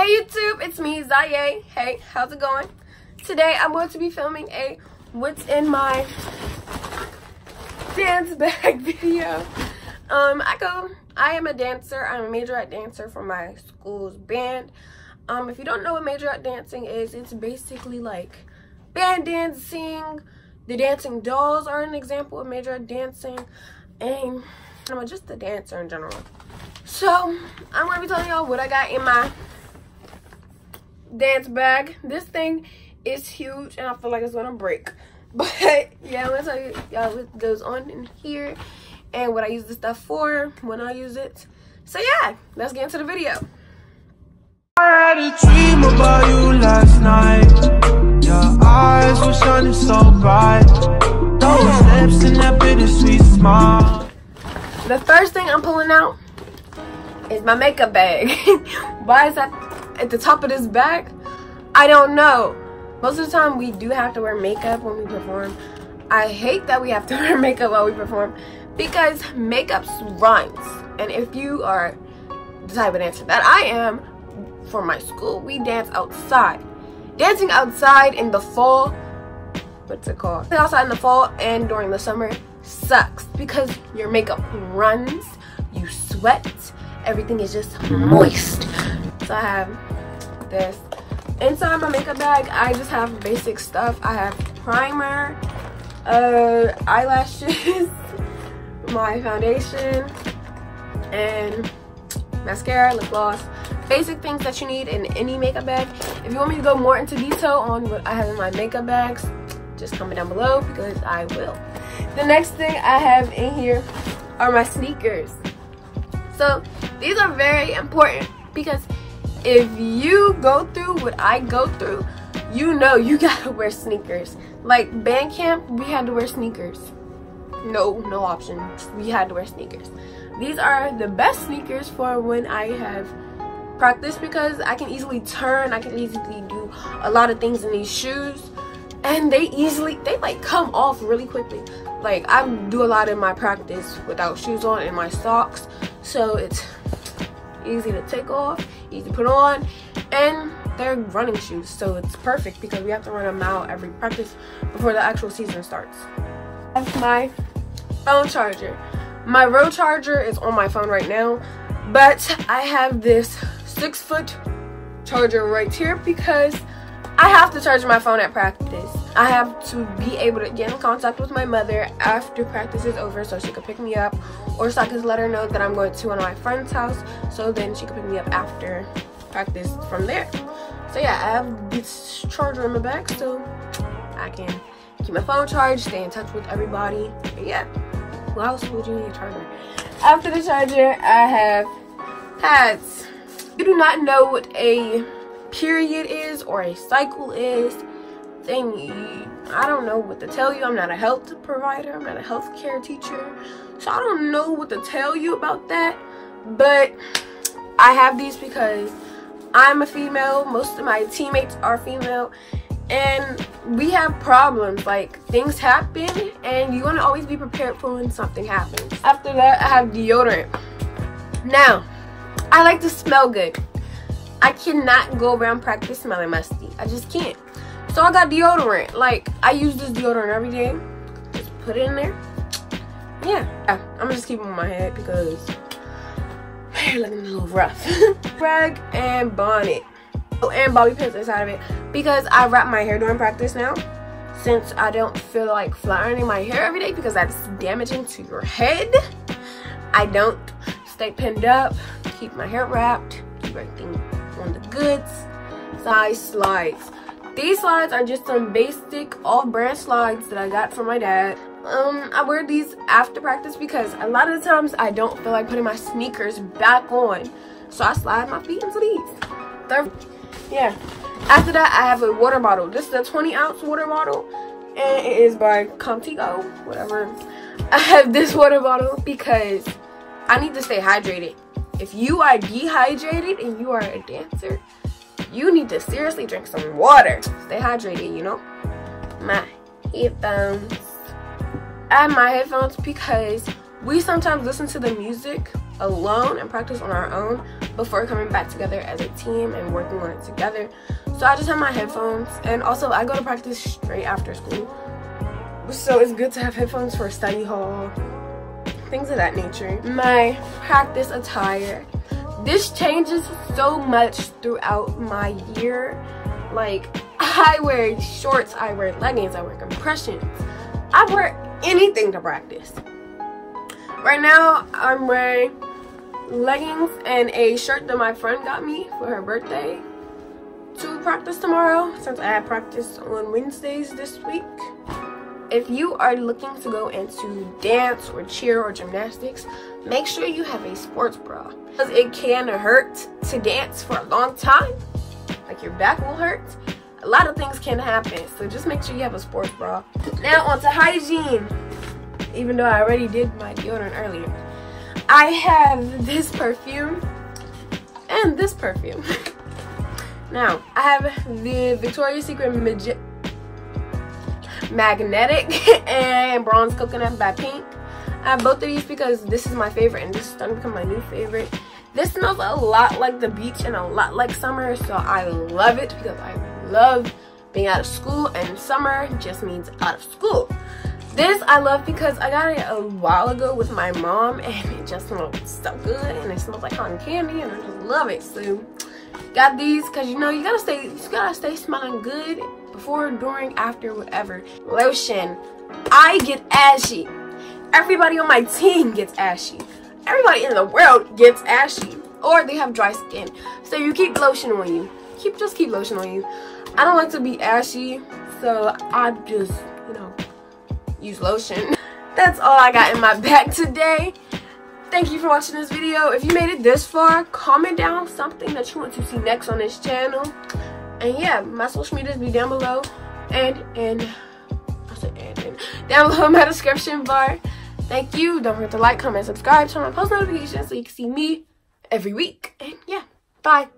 Hey YouTube, it's me, Ziye. Hey, how's it going? Today I'm going to be filming a what's in my dance bag video. Um, I go, I am a dancer. I'm a majorette dancer for my school's band. Um, if you don't know what majorette dancing is, it's basically like band dancing. The dancing dolls are an example of majorette dancing. And I'm just a dancer in general. So, I'm going to be telling y'all what I got in my dance bag. This thing is huge and I feel like it's gonna break. But yeah, I'm gonna tell you y'all what goes on in here and what I use the stuff for when I use it. So yeah, let's get into the video. I had a dream about you last night. Your eyes were shining so bright. Those lips and that bittersweet smile. The first thing I'm pulling out is my makeup bag. Why is that at the top of this bag? I don't know. Most of the time we do have to wear makeup when we perform. I hate that we have to wear makeup while we perform because makeup runs. And if you are the type of dancer that I am, for my school, we dance outside. Dancing outside in the fall, what's it called? Outside in the fall and during the summer sucks because your makeup runs, you sweat, everything is just moist. So I have this. Inside my makeup bag, I just have basic stuff. I have primer, uh, eyelashes, my foundation, and mascara, lip gloss. Basic things that you need in any makeup bag. If you want me to go more into detail on what I have in my makeup bags, just comment down below because I will. The next thing I have in here are my sneakers. So these are very important because if you go through what I go through, you know you gotta wear sneakers. Like band camp, we had to wear sneakers. No, no option. We had to wear sneakers. These are the best sneakers for when I have practice because I can easily turn, I can easily do a lot of things in these shoes. And they easily, they like come off really quickly. Like I do a lot in my practice without shoes on and my socks. So it's easy to take off, easy to put on, and they're running shoes, so it's perfect because we have to run them out every practice before the actual season starts. That's my phone charger. My road charger is on my phone right now, but I have this six foot charger right here because I have to charge my phone at practice. I have to be able to get in contact with my mother after practice is over so she could pick me up or so I can let her know that I'm going to one of my friend's house so then she can pick me up after practice from there. So yeah, I have this charger in my bag so I can keep my phone charged, stay in touch with everybody. But yeah, what else would you need a charger? After the charger, I have pads. You do not know what a period is or a cycle is thing. I don't know what to tell you. I'm not a health provider. I'm not a health care teacher. So I don't know what to tell you about that. But I have these because I'm a female. Most of my teammates are female. And we have problems. Like things happen and you want to always be prepared for when something happens. After that, I have deodorant. Now, I like to smell good. I cannot go around practice smelling musty. I just can't. So I got deodorant. Like, I use this deodorant every day. Just put it in there. Yeah. Ah, I'm gonna just keep it on my head because my hair looking a little rough. Rag and bonnet. Oh, and bobby pins inside of it. Because I wrap my hair during practice now. Since I don't feel like flattering my hair every day because that's damaging to your head. I don't stay pinned up. Keep my hair wrapped. Keep everything on the goods. Size slides. These slides are just some basic off-brand slides that I got from my dad. Um, I wear these after practice because a lot of the times I don't feel like putting my sneakers back on. So I slide my feet into these. They're, yeah. After that, I have a water bottle. This is a 20 ounce water bottle. And it is by Contigo, whatever. I have this water bottle because I need to stay hydrated. If you are dehydrated and you are a dancer, you need to seriously drink some water. Stay hydrated, you know? My headphones. I have my headphones because we sometimes listen to the music alone and practice on our own. before coming back together as a team and working on it together. So I just have my headphones and also I go to practice straight after school. So it's good to have headphones for study hall, things of that nature. My practice attire. This changes so much throughout my year. Like I wear shorts, I wear leggings, I wear compressions. I wear anything to practice. Right now, I'm wearing leggings and a shirt that my friend got me for her birthday to practice tomorrow since I had practice on Wednesdays this week. If you are looking to go into dance or cheer or gymnastics, make sure you have a sports bra because it can hurt to dance for a long time. Like your back will hurt. A lot of things can happen, so just make sure you have a sports bra. Now onto hygiene. Even though I already did my deodorant earlier. I have this perfume and this perfume. now, I have the Victoria's Secret Magi Magnetic and Bronze Coconut by Pink. I have both of these because this is my favorite and this is starting to become my new favorite. This smells a lot like the beach and a lot like summer, so I love it because I love being out of school and summer just means out of school. This I love because I got it a while ago with my mom and it just smells so good and it smells like cotton candy and I just love it. So got these because you know you gotta stay you gotta stay smelling good before, during, after, whatever. Lotion. I get ashy. Everybody on my team gets ashy. Everybody in the world gets ashy. Or they have dry skin. So you keep lotion on you. Keep just keep lotion on you. I don't like to be ashy, so I just, you know, use lotion. That's all I got in my bag today. Thank you for watching this video. If you made it this far, comment down something that you want to see next on this channel. And yeah, my social medias be down below and in I said and, and down below in my description bar. Thank you. Don't forget to like, comment, subscribe, turn on post notifications so you can see me every week. And yeah, bye.